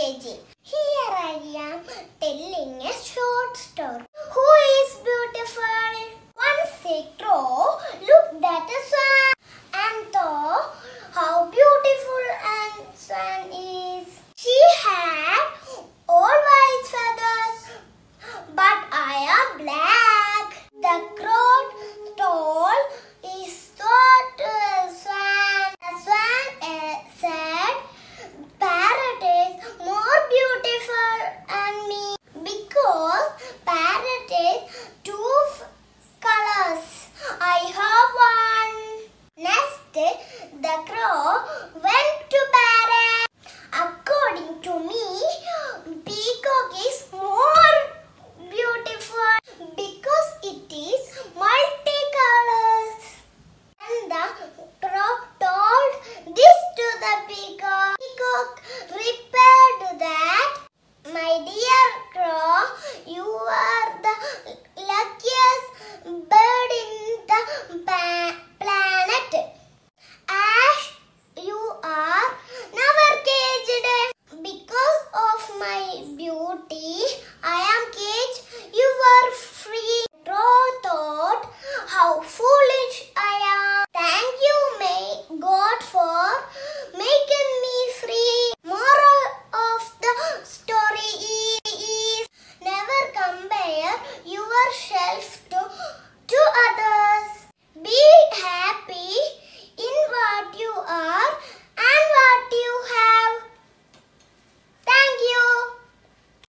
姐姐。where beauty. I am cage. You were free. Draw thought. How foolish I am. Thank you, may God, for making me free. Moral of the story is never compare yourself